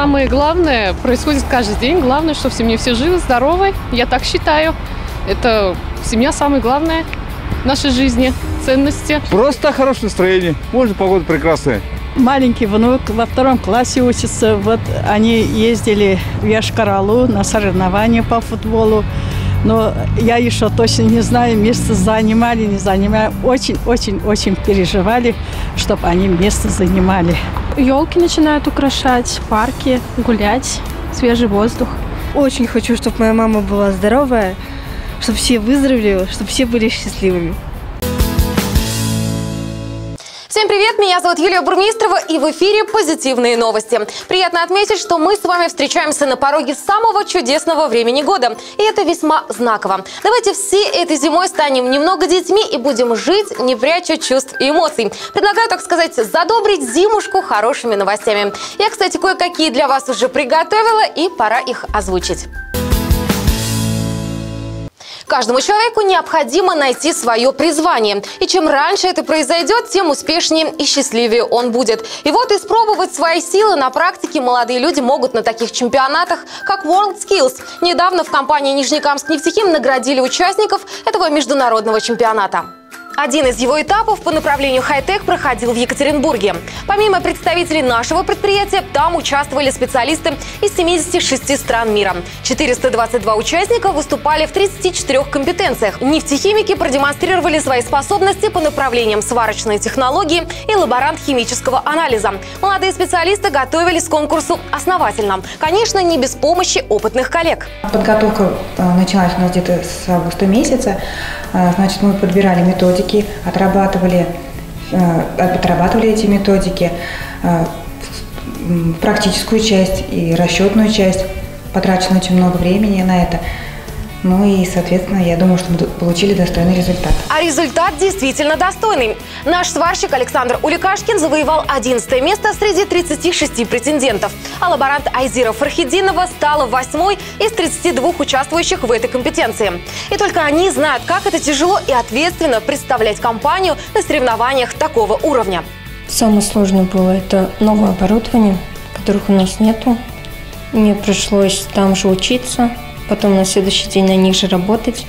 самое главное происходит каждый день. Главное, что в семье все живы, здоровы. Я так считаю. Это семья самое главное в нашей жизни, ценности. Просто хорошее настроение. Может, погода прекрасная. Маленький внук во втором классе учится. Вот они ездили в Яшкаралу на соревнования по футболу. Но я еще точно не знаю, место занимали, не занимали. Очень-очень-очень переживали, чтобы они место занимали. Елки начинают украшать, парки, гулять, свежий воздух. Очень хочу, чтобы моя мама была здоровая, чтобы все выздоровели, чтобы все были счастливыми. Всем привет, меня зовут Юлия Бурмистрова и в эфире «Позитивные новости». Приятно отметить, что мы с вами встречаемся на пороге самого чудесного времени года. И это весьма знаково. Давайте все этой зимой станем немного детьми и будем жить, не пряча чувств и эмоций. Предлагаю, так сказать, задобрить зимушку хорошими новостями. Я, кстати, кое-какие для вас уже приготовила и пора их озвучить. Каждому человеку необходимо найти свое призвание. И чем раньше это произойдет, тем успешнее и счастливее он будет. И вот испробовать свои силы на практике молодые люди могут на таких чемпионатах, как World Skills. Недавно в компании Нижнекамск нефтехим наградили участников этого международного чемпионата. Один из его этапов по направлению хай-тек проходил в Екатеринбурге. Помимо представителей нашего предприятия, там участвовали специалисты из 76 стран мира. 422 участника выступали в 34 компетенциях. Нефтехимики продемонстрировали свои способности по направлениям сварочные технологии и лаборант химического анализа. Молодые специалисты готовились к конкурсу основательно. Конечно, не без помощи опытных коллег. Подготовка э, началась у нас где-то с августа месяца. Э, значит, мы подбирали методики методики, отрабатывали, э, отрабатывали эти методики, э, практическую часть и расчетную часть. Потрачено очень много времени на это. Ну и, соответственно, я думаю, что мы получили достойный результат. А результат действительно достойный. Наш сварщик Александр Уликашкин завоевал 11 место среди 36 претендентов. А лаборант Айзира Фархидинова стала восьмой из 32 участвующих в этой компетенции. И только они знают, как это тяжело и ответственно представлять компанию на соревнованиях такого уровня. Самое сложное было это новое оборудование, которых у нас нету. Мне пришлось там же учиться, потом на следующий день на них же работать.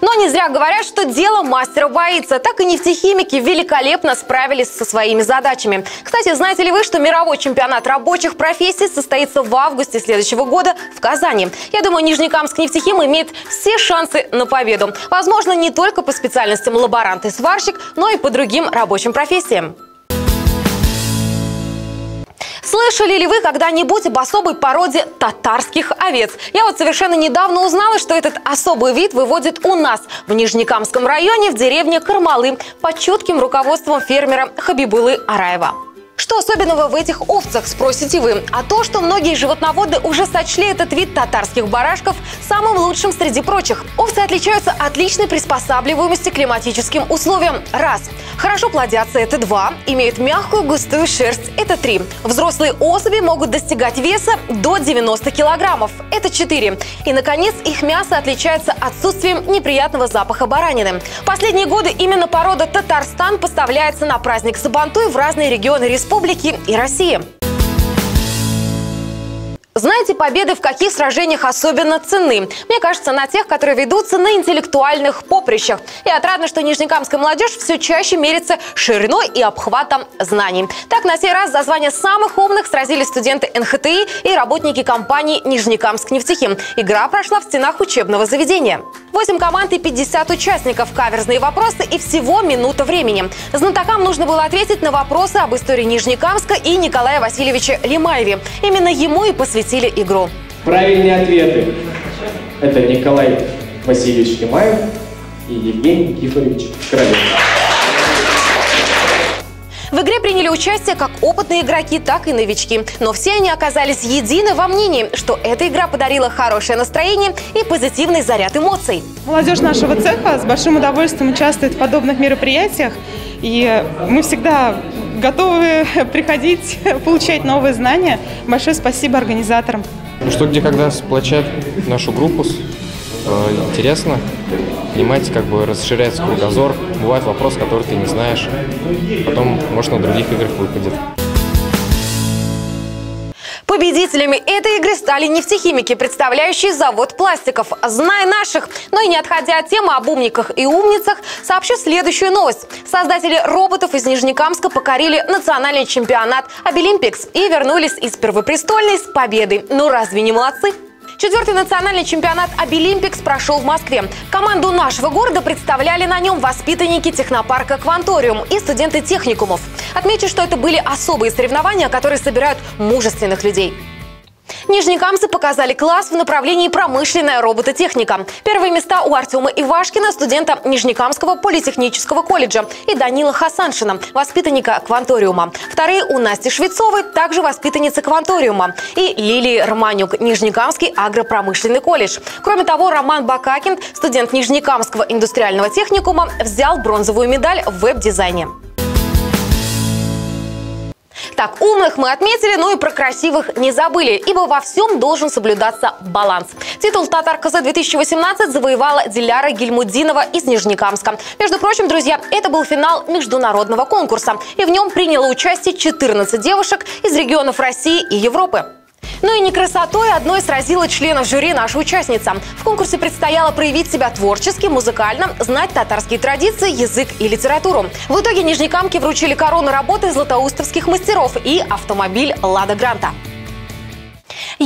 Но не зря говорят, что дело мастера боится. Так и нефтехимики великолепно справились со своими задачами. Кстати, знаете ли вы, что мировой чемпионат рабочих профессий состоится в августе следующего года в Казани? Я думаю, Нижнекамск нефтехим имеет все шансы на победу. Возможно, не только по специальностям лаборант и сварщик, но и по другим рабочим профессиям. Слышали ли вы когда-нибудь об особой породе татарских овец? Я вот совершенно недавно узнала, что этот особый вид выводит у нас в Нижнекамском районе в деревне Кармалы под чутким руководством фермера Хабибулы Араева. Что особенного в этих овцах, спросите вы? А то, что многие животноводы уже сочли этот вид татарских барашков самым лучшим среди прочих. Овцы отличаются отличной приспосабливаемостью к климатическим условиям. Раз. Хорошо плодятся – это два. Имеют мягкую густую шерсть – это три. Взрослые особи могут достигать веса до 90 килограммов – это четыре. И, наконец, их мясо отличается отсутствием неприятного запаха баранины. Последние годы именно порода Татарстан поставляется на праздник Сабантуй в разные регионы республики и России. Знаете, победы в каких сражениях особенно ценны? Мне кажется, на тех, которые ведутся на интеллектуальных поприщах. И отрадно, что нижнекамская молодежь все чаще мерится шириной и обхватом знаний. Так, на сей раз за звание самых умных сразились студенты НХТИ и работники компании «Нижнекамск нефтехим». Игра прошла в стенах учебного заведения. 8 команд и 50 участников, каверзные вопросы и всего минута времени. Знатокам нужно было ответить на вопросы об истории Нижнекамска и Николая Васильевича Лимаеве. Именно ему и посвятили игру. Правильные ответы – это Николай Васильевич Лимаев и Евгений Никифорович Королев. В игре приняли участие как опытные игроки, так и новички. Но все они оказались едины во мнении, что эта игра подарила хорошее настроение и позитивный заряд эмоций. Молодежь нашего цеха с большим удовольствием участвует в подобных мероприятиях. И мы всегда готовы приходить, получать новые знания. Большое спасибо организаторам. Ну что, где, когда сплочат нашу группу, э, интересно, понимаете, как бы расширяется кругозор. Бывает вопрос, который ты не знаешь. Потом, может, на других играх выпадет. Победителями этой игры стали нефтехимики, представляющие завод пластиков. Знай наших. Но и не отходя от темы об умниках и умницах, сообщу следующую новость. Создатели роботов из Нижнекамска покорили национальный чемпионат Абилимпикс и вернулись из Первопрестольной с победой. Ну разве не молодцы? Четвертый национальный чемпионат Абилимпикс прошел в Москве. Команду нашего города представляли на нем воспитанники технопарка «Кванториум» и студенты техникумов. Отмечу, что это были особые соревнования, которые собирают мужественных людей. Нижнекамцы показали класс в направлении промышленная робототехника. Первые места у Артема Ивашкина, студента Нижнекамского политехнического колледжа, и Данила Хасаншина, воспитанника Кванториума. Вторые у Насти Швецовой, также воспитанница Кванториума, и Лилии Романюк, Нижнекамский агропромышленный колледж. Кроме того, Роман Бакакин, студент Нижнекамского индустриального техникума, взял бронзовую медаль в веб-дизайне. Так, умных мы отметили, но и про красивых не забыли, ибо во всем должен соблюдаться баланс. Титул «Татар КЗ-2018» завоевала Диляра Гельмудинова из Нижнекамска. Между прочим, друзья, это был финал международного конкурса, и в нем приняло участие 14 девушек из регионов России и Европы. Ну и не красотой одной сразила членов жюри наша участница. В конкурсе предстояло проявить себя творчески, музыкально, знать татарские традиции, язык и литературу. В итоге Нижнекамки вручили корону работы златоустовских мастеров и автомобиль «Лада Гранта».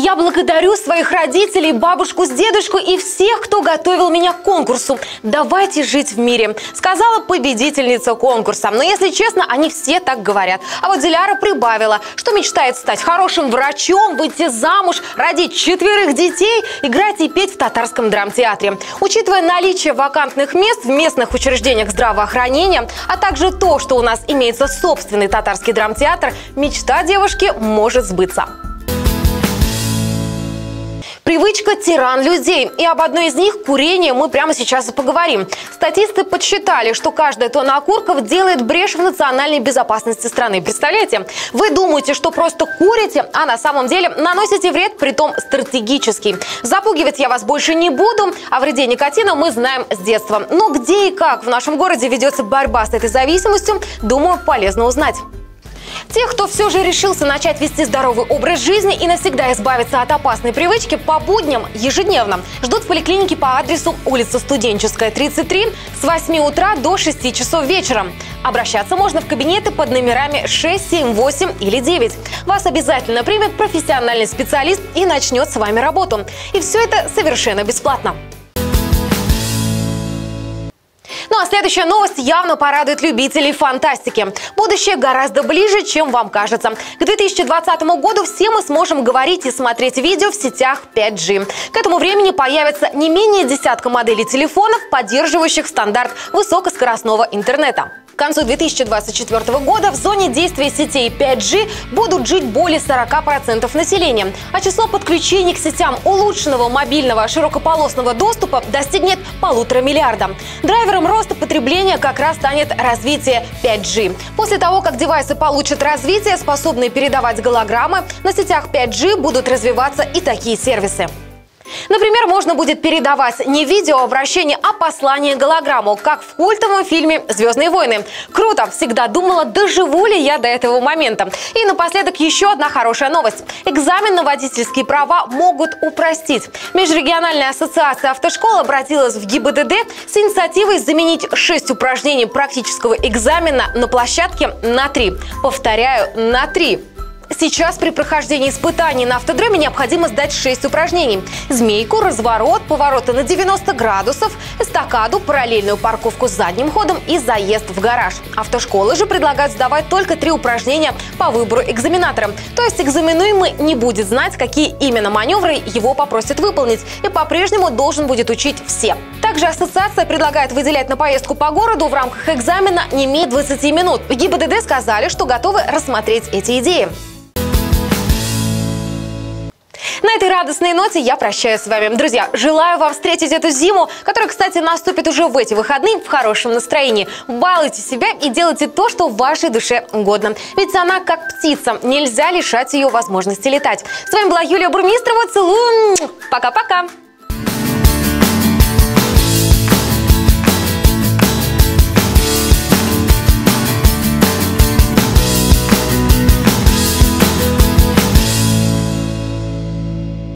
Я благодарю своих родителей, бабушку с дедушку и всех, кто готовил меня к конкурсу. Давайте жить в мире, сказала победительница конкурса. Но если честно, они все так говорят. А вот Диляра прибавила, что мечтает стать хорошим врачом, выйти замуж, родить четверых детей, играть и петь в татарском драмтеатре. Учитывая наличие вакантных мест в местных учреждениях здравоохранения, а также то, что у нас имеется собственный татарский драмтеатр, мечта девушки может сбыться. Привычка – тиран людей. И об одной из них – курение – мы прямо сейчас и поговорим. Статисты подсчитали, что каждая тонна окурков делает брешь в национальной безопасности страны. Представляете? Вы думаете, что просто курите, а на самом деле наносите вред, притом стратегический. Запугивать я вас больше не буду. О вреде никотина мы знаем с детства. Но где и как в нашем городе ведется борьба с этой зависимостью, думаю, полезно узнать. Тех, кто все же решился начать вести здоровый образ жизни и навсегда избавиться от опасной привычки, по будням ежедневно ждут в поликлинике по адресу улица Студенческая, 33 с 8 утра до 6 часов вечера. Обращаться можно в кабинеты под номерами 6, 7, 8 или 9. Вас обязательно примет профессиональный специалист и начнет с вами работу. И все это совершенно бесплатно. А следующая новость явно порадует любителей фантастики. Будущее гораздо ближе, чем вам кажется. К 2020 году все мы сможем говорить и смотреть видео в сетях 5G. К этому времени появится не менее десятка моделей телефонов, поддерживающих стандарт высокоскоростного интернета. Концу 2024 года в зоне действия сетей 5G будут жить более 40% населения, а число подключений к сетям улучшенного мобильного широкополосного доступа достигнет полутора миллиарда. Драйвером роста потребления как раз станет развитие 5G. После того, как девайсы получат развитие, способные передавать голограммы, на сетях 5G будут развиваться и такие сервисы. Например, можно будет передавать не видеообращение, а послание голограмму, как в культовом фильме «Звездные войны». Круто! Всегда думала, доживу ли я до этого момента. И напоследок еще одна хорошая новость. Экзамен на водительские права могут упростить. Межрегиональная ассоциация автошкол обратилась в ГИБДД с инициативой заменить 6 упражнений практического экзамена на площадке на 3. Повторяю, на 3. Сейчас при прохождении испытаний на автодроме необходимо сдать 6 упражнений. Змейку, разворот, повороты на 90 градусов, эстакаду, параллельную парковку с задним ходом и заезд в гараж. Автошколы же предлагают сдавать только три упражнения по выбору экзаменатора. То есть экзаменуемый не будет знать, какие именно маневры его попросят выполнить и по-прежнему должен будет учить все. Также ассоциация предлагает выделять на поездку по городу в рамках экзамена не менее 20 минут. В ГИБДД сказали, что готовы рассмотреть эти идеи. На этой радостной ноте я прощаюсь с вами. Друзья, желаю вам встретить эту зиму, которая, кстати, наступит уже в эти выходные в хорошем настроении. Балуйте себя и делайте то, что вашей душе угодно. Ведь она как птица, нельзя лишать ее возможности летать. С вами была Юлия Бурмистрова. Целую. Пока-пока.